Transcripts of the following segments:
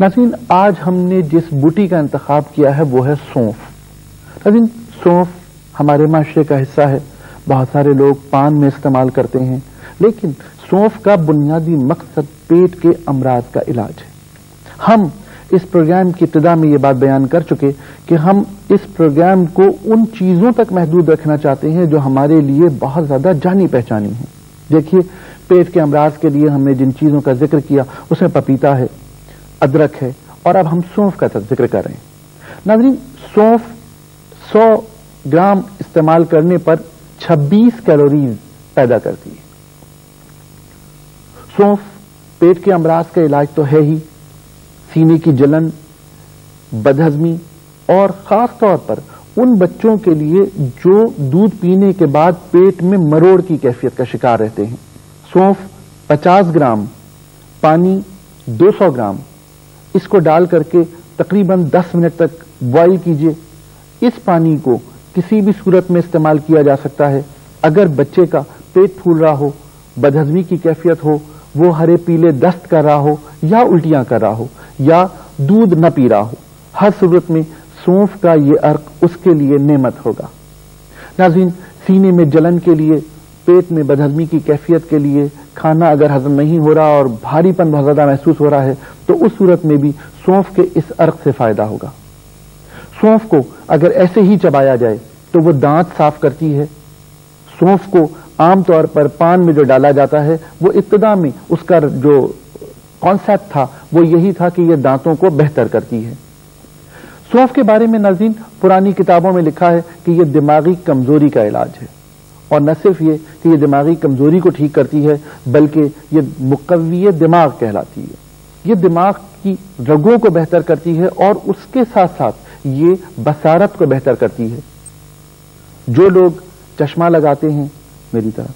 ناظرین، آج ہم نے جس بوٹی کا انتخاب کیا ہے، وہ ہے سونف۔ ناظرین، سونف ہمارے معاشرے کا حصہ ہے۔ بہت سارے لوگ پان میں استعمال کرتے ہیں، لیکن سونف کا بنیادی مقصد پیٹ کے امراض کا علاج ہے۔ ہم اس پروگرام کی ابتدا میں یہ بات بیان کر چکے کہ ہم اس پروگرام کو ان چیزوں تک محدود رکھنا چاہتے ہیں جو ہمارے لیے بہت زیادہ جانی پہچانی ہیں۔ دیکھیے، پیٹ کے امراض کے لیے ہم نے جن چیزوں کا ذکر کیا اس میں پپیتا ہے۔ ادرک ہے اور اب ہم سونف کا ذکر کر رہے ہیں۔ ناظرین، سونف سو گرام استعمال کرنے پر چھبیس کیلوریز پیدا کرتی ہے۔ سونف پیٹ کے امراض کا علاج تو ہے ہی، سینے کی جلن، بدہضمی اور خاص طور پر ان بچوں کے لیے جو دودھ پینے کے بعد پیٹ میں مروڑ کی کیفیت کا شکار رہتے ہیں۔ سونف پچاس گرام، پانی دو سو گرام اس کو ڈال کر کے تقریباً دس منٹ تک بوائل کیجیے۔ اس پانی کو کسی بھی صورت میں استعمال کیا جا سکتا ہے۔ اگر بچے کا پیٹ پھول رہا ہو، بدہضمی کی کیفیت ہو، وہ ہرے پیلے دست کر رہا ہو یا الٹیاں کر رہا ہو یا دودھ نہ پی رہا ہو، ہر صورت میں سونف کا یہ ارق اس کے لیے نعمت ہوگا۔ ناظرین، سینے میں جلن کے لیے، پیٹ میں بدہضمی کی کیفیت کے لیے کھانا اگر ہضم نہیں ہو رہا اور بھاری پن بہت زیادہ محسوس ہو رہا ہے، تو اس صورت میں بھی سونف کے اس ارق سے فائدہ ہوگا۔ سونف کو اگر ایسے ہی چبایا جائے، تو وہ دانت صاف کرتی ہے۔ سونف کو عام طور پر پان میں جو ڈالا جاتا ہے، وہ ابتدا میں اس کا جو کانسیپٹ تھا، وہ یہی تھا کہ یہ دانتوں کو بہتر کرتی ہے۔ سونف کے بارے میں ناظرین، پرانی کتابوں میں لکھا ہے کہ یہ دماغی کمزوری کا علاج ہے۔ اور نہ صرف یہ کہ یہ دماغی کمزوری کو ٹھیک کرتی ہے، بلکہ یہ مقوی دماغ کہلاتی ہے۔ یہ دماغ کی رگوں کو بہتر کرتی ہے اور اس کے ساتھ ساتھ یہ بسارت کو بہتر کرتی ہے۔ جو لوگ چشمہ لگاتے ہیں، میری طرح،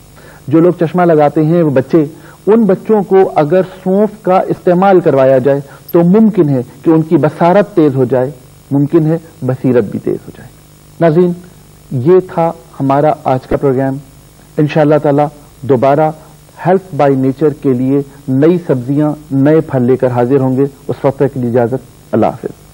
جو لوگ چشمہ لگاتے ہیں، وہ بچے، ان بچوں کو اگر سونف کا استعمال کروایا جائے تو ممکن ہے کہ ان کی بسارت تیز ہو جائے۔ ممکن ہے بصیرت بھی تیز ہو جائے۔ ناظرین، یہ تھا ہمارا آج کا پروگرام ان شاء اللہ تعالی دوبارہ ہیلتھ بائی نیچر کے لیے نئی سبزیاں، نئے پھل لے کر حاضر ہوں گے۔ اس وقت کی اجازت، اللہ حافظ۔